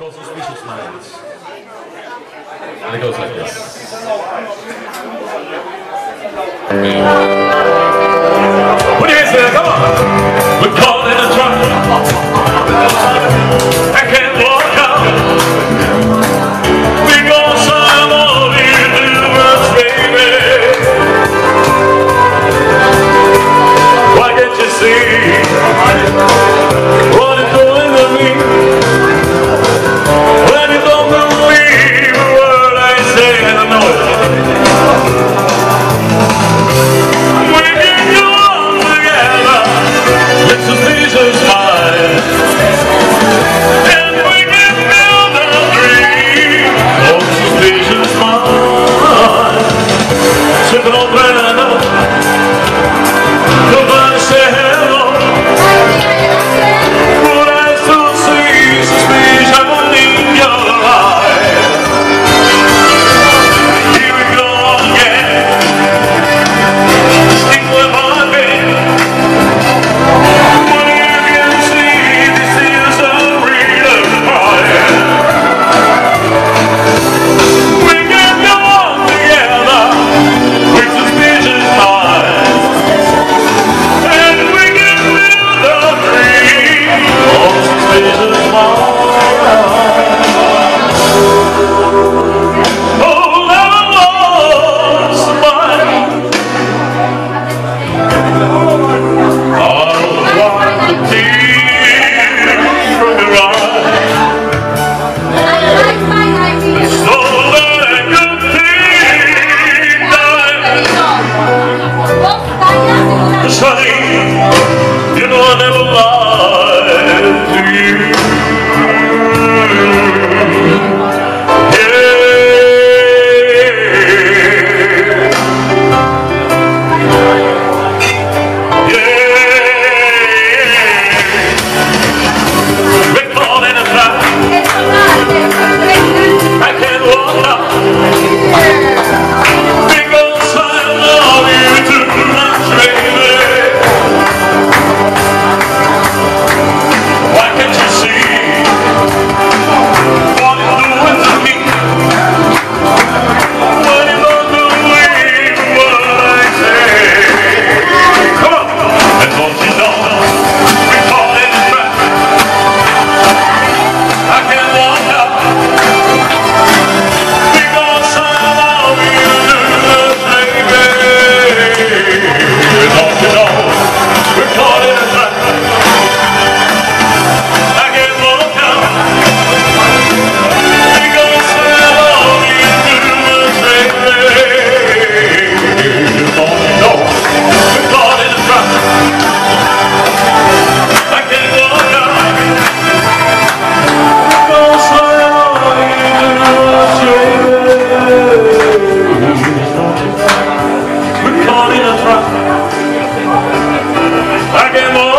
called Suspicious Minds. And it goes like this. Put your hands come on! Open Oh.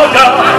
God.